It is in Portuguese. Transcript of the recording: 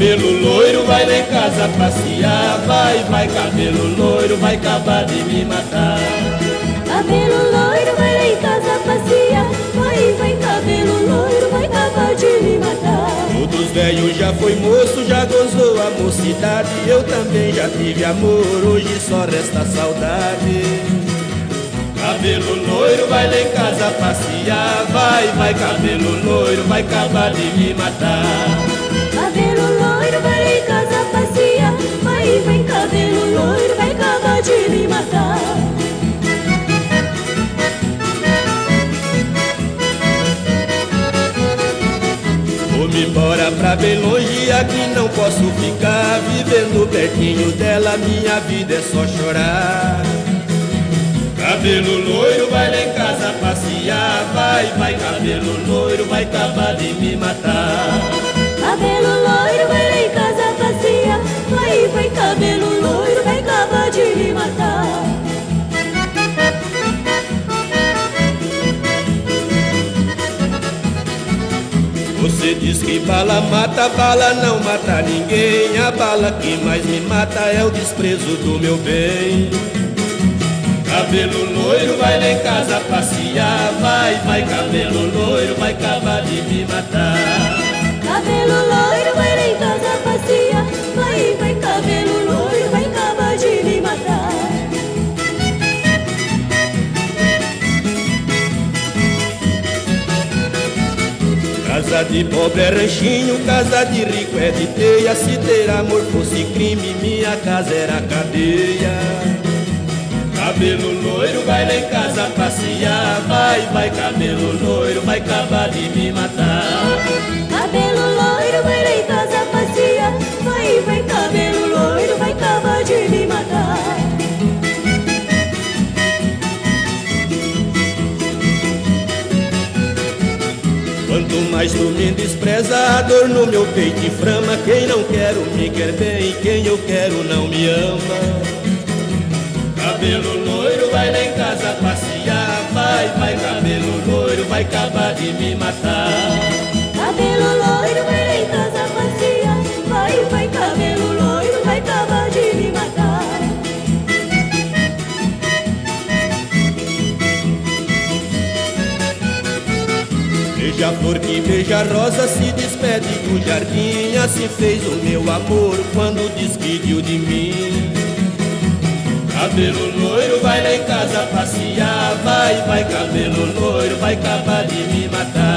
Cabelo loiro vai lá em casa passear Vai, vai, cabelo loiro vai acabar de me matar. Cabelo loiro vai lá em casa passear Vai, vai, cabelo loiro vai acabar de me matar. Todos velhos já foi moço, já gozou a mocidade Eu também já tive amor, hoje só resta saudade. Cabelo loiro vai lá em casa passear Vai, vai, cabelo loiro vai acabar de me matar embora pra bem longe, aqui não posso ficar. Vivendo pertinho dela, minha vida é só chorar. Cabelo loiro vai lá em casa passear. Vai, vai, cabelo loiro vai acabar de me matar Você diz que bala mata, bala não mata ninguém. A bala que mais me mata é o desprezo do meu bem. Cabelo loiro vai lá em casa passear. Vai, vai, cabelo loiro vai acabar de me matar. Cabelo loiro vai Casa de pobre é ranchinho, casa de rico é de teia. Se ter amor fosse crime, minha casa era cadeia. Cabelo loiro vai lá em casa passear. Vai, vai, cabelo loiro vai acabar de me matar Quanto mais tu me despreza, a dor no meu peito inflama. Quem não quero me quer bem, quem eu quero não me ama. Cabelo loiro vai lá em casa passear. Vai, vai, cabelo loiro vai acabar de me matar Veja a flor que beija a rosa se despede do jardim. Assim fez o meu amor quando despediu de mim. Cabelo loiro vai lá em casa passear Vai, vai, cabelo loiro vai acabar de me matar